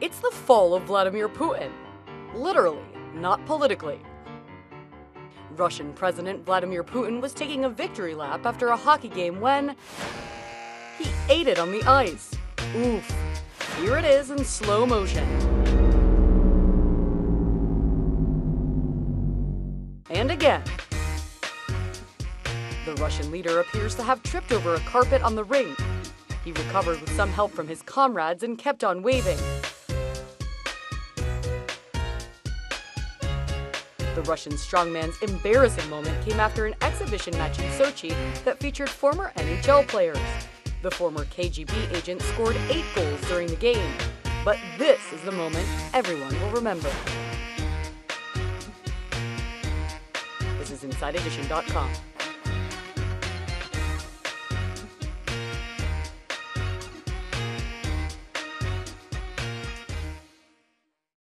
It's the fall of Vladimir Putin. Literally, not politically. Russian President Vladimir Putin was taking a victory lap after a hockey game when he ate it on the ice. Oof. Here it is in slow motion. And again. The Russian leader appears to have tripped over a carpet on the rink. He recovered with some help from his comrades and kept on waving. The Russian strongman's embarrassing moment came after an exhibition match in Sochi that featured former NHL players. The former KGB agent scored eight goals during the game. But this is the moment everyone will remember. This is InsideEdition.com.